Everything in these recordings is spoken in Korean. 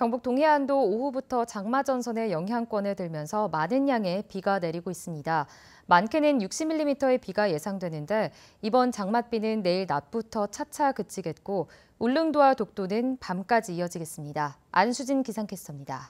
경북 동해안도 오후부터 장마 전선의 영향권에 들면서 많은 양의 비가 내리고 있습니다. 많게는 60mm의 비가 예상되는데 이번 장맛비는 내일 낮부터 차차 그치겠고 울릉도와 독도는 밤까지 이어지겠습니다. 안수진 기상캐스터입니다.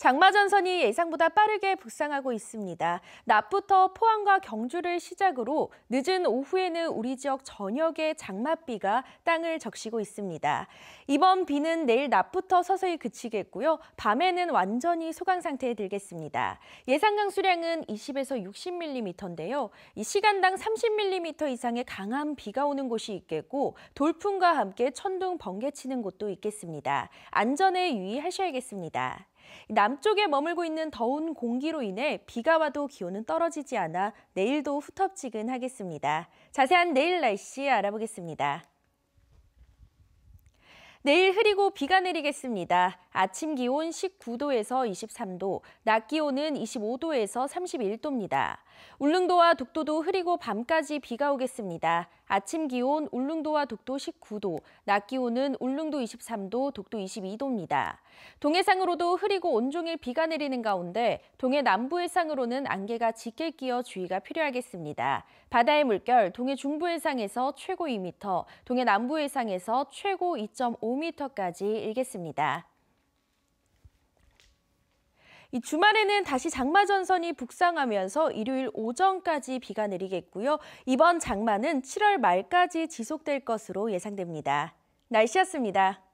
장마 전선이 예상보다 빠르게 북상하고 있습니다. 낮부터 포항과 경주를 시작으로 늦은 오후에는 우리 지역 전역에 장맛비가 땅을 적시고 있습니다. 이번 비는 내일 낮부터 서서히 그치겠고요. 밤에는 완전히 소강 상태에 들겠습니다. 예상 강수량은 20에서 60mm인데요. 이 시간당 30mm 이상의 강한 비가 오는 곳이 있겠고 돌풍과 함께 천둥 번개 치는 곳도 있겠습니다. 안전에 유의하셔야겠습니다. 남쪽에 머물고 있는 더운 공기로 인해 비가 와도 기온은 떨어지지 않아 내일도 후텁지근하겠습니다. 자세한 내일 날씨 알아보겠습니다. 내일 흐리고 비가 내리겠습니다. 아침 기온 19도에서 23도, 낮 기온은 25도에서 31도입니다. 울릉도와 독도도 흐리고 밤까지 비가 오겠습니다. 아침 기온 울릉도와 독도 19도, 낮 기온은 울릉도 23도, 독도 22도입니다. 동해상으로도 흐리고 온종일 비가 내리는 가운데 동해 남부 해상으로는 안개가 짙게 끼어 주의가 필요하겠습니다. 바다의 물결 동해 중부 해상에서 최고 2m, 동해 남부 해상에서 최고 2.5m까지 일겠습니다. 이 주말에는 다시 장마 전선이 북상하면서 일요일 오전까지 비가 내리겠고요. 이번 장마는 7월 말까지 지속될 것으로 예상됩니다. 날씨였습니다.